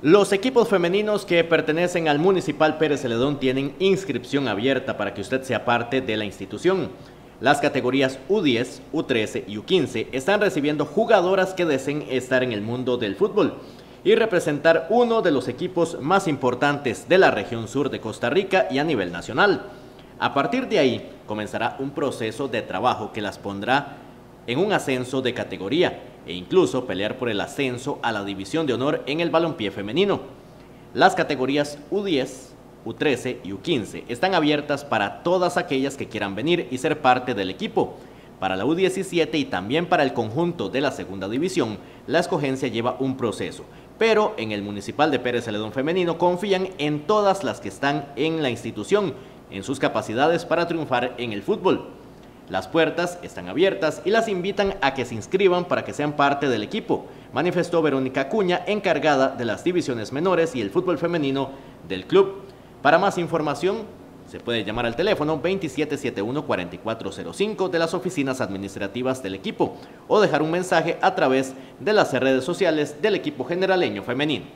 Los equipos femeninos que pertenecen al Municipal Pérez Celedón tienen inscripción abierta para que usted sea parte de la institución. Las categorías U10, U13 y U15 están recibiendo jugadoras que deseen estar en el mundo del fútbol y representar uno de los equipos más importantes de la región sur de Costa Rica y a nivel nacional. A partir de ahí comenzará un proceso de trabajo que las pondrá en un ascenso de categoría e incluso pelear por el ascenso a la división de honor en el balompié femenino. Las categorías U10, U13 y U15 están abiertas para todas aquellas que quieran venir y ser parte del equipo. Para la U17 y también para el conjunto de la segunda división, la escogencia lleva un proceso, pero en el Municipal de Pérez Celedón Femenino confían en todas las que están en la institución, en sus capacidades para triunfar en el fútbol. Las puertas están abiertas y las invitan a que se inscriban para que sean parte del equipo, manifestó Verónica Cuña, encargada de las divisiones menores y el fútbol femenino del club. Para más información, se puede llamar al teléfono 2771-4405 de las oficinas administrativas del equipo o dejar un mensaje a través de las redes sociales del equipo generaleño femenino.